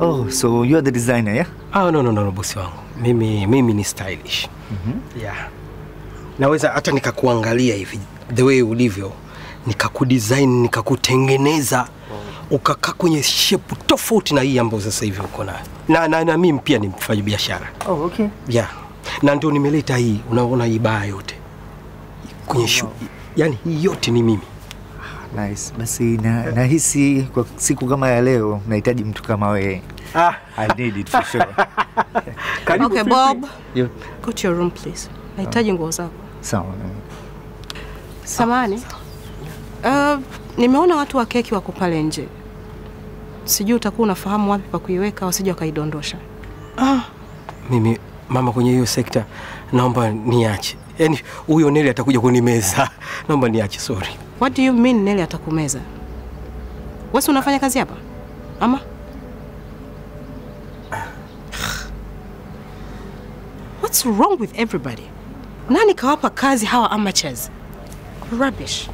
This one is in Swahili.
Oh, so you are the designer, yeah? Ah, no, no, no, no, bosi wangu. Mimi, mimi ni stylish. Yeah. Naweza hata nikakuangalia hivi the way ulivyo, nikakudesign, nikakutengeneza ukakaa kwenye shape tofauti na hii ambayo sasa hivi uko nayo. Na, na, na mimi pia ni mfanya biashara. Oh, okay. Yeah. Na ndio nimeleta hii, unaona hii baa yote kwenye shu, yani hii yote ni mimi. Nice. Basi na, nahisi kwa siku kama ya leo nahitaji mtu kama wewe. Ah, I need it for sure. karibu Okay, Bob, Yo, go to your room please. Nahitaji nguo zako. sawa. Samani. Uh, nimeona watu wa keki wako pale nje. Sijui utakuwa unafahamu wapi pa kuiweka wasije wakaidondosha. Mimi mama, kwenye hiyo sekta naomba niache. Yaani huyo Neli atakuja kunimeza. Naomba niache, sorry. What do you mean Neli atakumeza? Wewe unafanya kazi hapa? Ama? What's wrong with everybody? Nani kawapa kazi hawa amateurs? Rubbish.